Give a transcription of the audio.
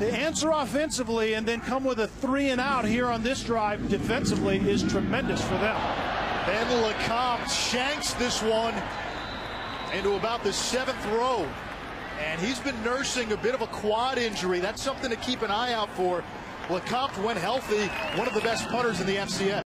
to answer offensively and then come with a three and out here on this drive defensively is tremendous for them. And LeCompte shanks this one into about the seventh row. And he's been nursing a bit of a quad injury. That's something to keep an eye out for. LeCompte, went healthy, one of the best punters in the FCS.